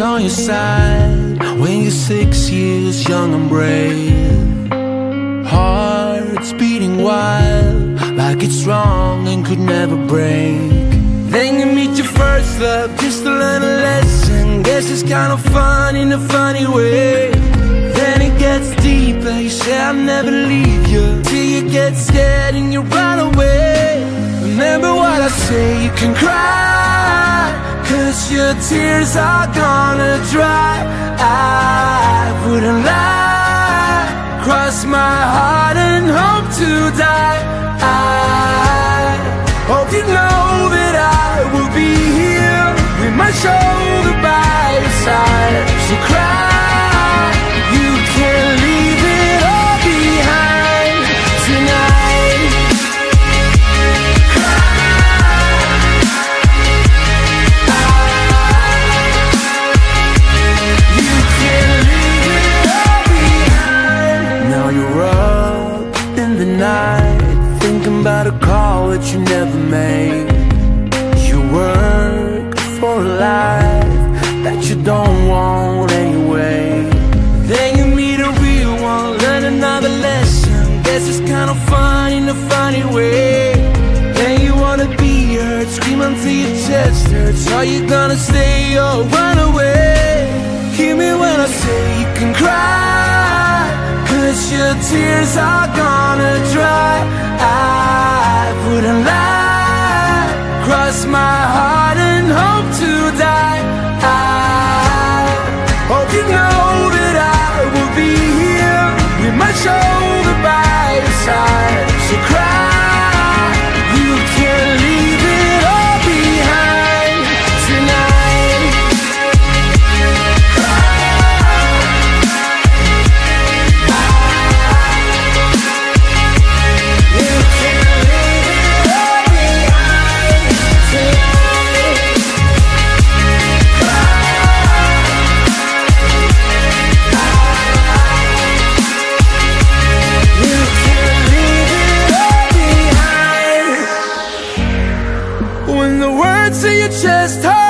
side when you're six years young and brave. Hearts beating wild, like it's strong and could never break. Then you meet your first love just to learn a lesson. Guess it's kind of fun in a funny way. Then it gets deeper, you say I'll never leave you Till you get scared and you run away Remember what I say, you can cry Your tears are gonna dry. I wouldn't lie. Cross my heart and hope to die. I hope you know that I will be here With my shoulder by your side. So cry about a call that you never made. You work for a life that you don't want anyway. Then you meet a real one, learn another lesson. Guess it's kind of fun in a funny way. Then you wanna be heard, scream until your chest hurts. Are you gonna stay or run away? Hear me when I say you can cry, cause your tears are just hurt